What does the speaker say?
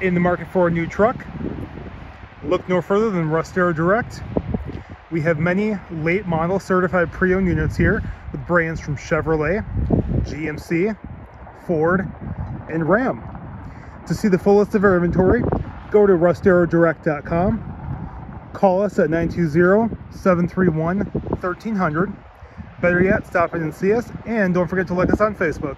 in the market for a new truck, look no further than Russ Darrow Direct. We have many late model certified pre-owned units here with brands from Chevrolet, GMC, Ford, and Ram. To see the full list of our inventory, go to russdarrowdirect.com. call us at 920-731-1300. Better yet, stop in and see us, and don't forget to like us on Facebook.